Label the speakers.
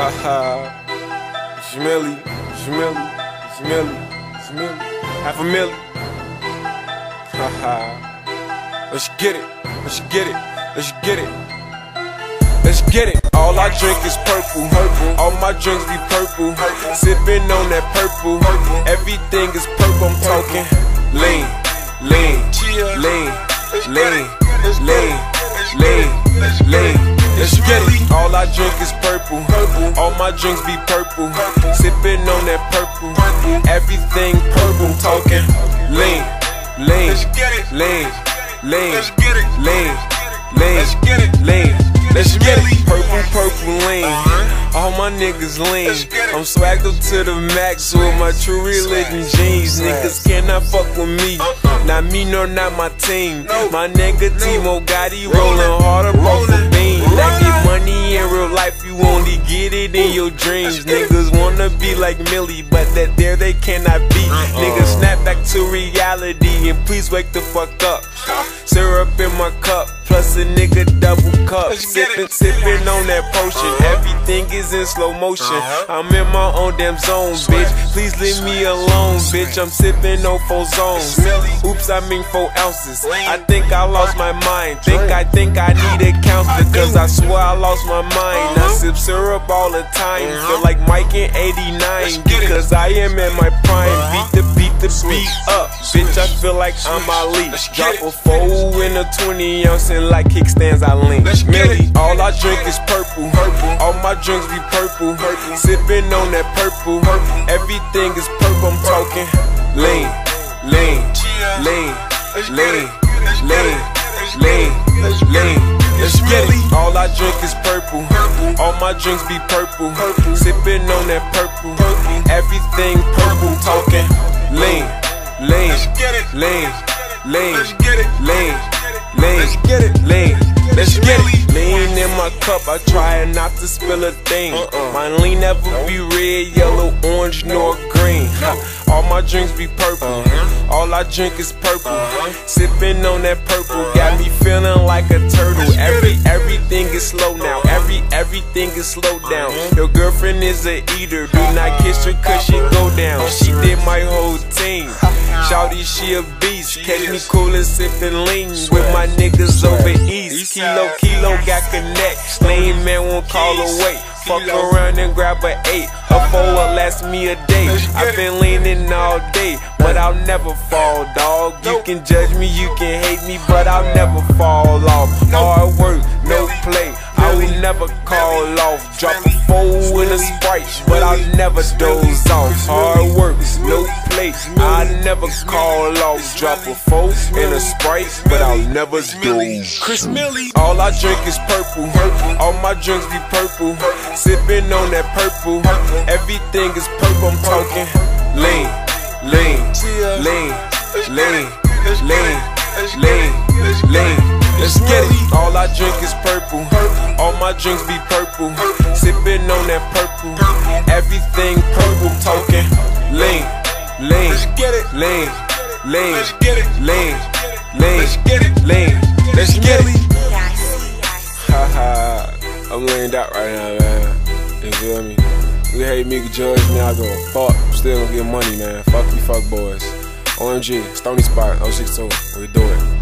Speaker 1: Haha. Jamili, Jamili, Jamili, Jamili. Half a million. Haha. Let's get it. Let's get it. Let's get it. Let's get it. All I drink is purple. All my drinks be purple. Sipping on that purple. Everything is purple. I'm talking lean, lean, lean, lean, lean, lean, lean. Let's get it. I drink is purple. purple. All my drinks be purple. purple. Sipping on that purple. purple. Everything purple. Talking lean, lean, lean, lean, lean, lean, lean. Let's get it. Purple, purple lean. All my niggas lean. I'm swagged up to the max with my true religion jeans. Niggas cannot fuck with me. Not me nor not my team. My nigga Timo Gotti rolling harder, off money in real life, you only get it in your dreams. Niggas wanna be like Mille, but that there they cannot be. Niggas snap back to reality and please wake the fuck up. Syrup in my cup, plus a nigga double cup. Sippin', sippin' on that potion. Everything is in slow motion. I'm in my own damn zone, bitch. Please leave me alone, bitch. I'm sippin' on four zones. Oops, I mean four ounces. I think I lost my mind. Think I think I need a counselor, cause I swear I lost my mind. I sip syrup all the time. Feel like Mike in 89, because I am in my prime. Beat the beat up. Bitch, I feel like I'm Ali. Drop a four in a 20 ounce and like kickstands I lean. Mille, all I drink is purple. purple. All my drinks be purple. purple. Sipping on that purple. Everything is purple. I'm talking lean, lean, lean, lean, lean, lean, lean. Let's get it. All I drink is purple. All my drinks be purple. Sipping on that purple. Everything purple. Lean, lean, lean, lean, lean, lean, lean. Let's get it. Lean in my cup, I try not to spill a thing. My lean never be red, yellow, orange, nor green. All my drinks be purple. All I drink is purple. Sipping on that purple, got me feeling like a turtle. Every everything is slow now. Every everything is slow down. Your girlfriend is a eater. Do not kiss her cause she go down. She did my whole team. She a beast. Catch me coolin', sippin' lean with my niggas over east. Kilo, kilo, got connect. Lame man won't call away. Fuck around and grab a eight. A four will last me a day. I've been leaning all day, but I'll never fall, dog. You can judge me, you can hate me, but I'll never fall off. Hard work, never call off. Drop a four in a sprite, but I'll never doze off. Hard work, no play. I never call off. Drop a four in a sprite, but I'll never doze. Chris Mille. All I drink is purple. All my drinks be purple. Sipping on that purple. Everything is purple. I'm talking lean, lean, lean, lean, lean, lean, lean. Let's get it. All I drink is purple. All my drinks be purple. Sipping on that purple. Everything purple. Talking lean, lean, lean, lean, lean, lean, lean. Let's get it. Haha, I'm leaned out right now, man. You feel me? We hate Mika Judge, man. I go fuck. Still gonna get money, man. Fuck you, fuck boys. OMG, Stony Spot, 062. We do it.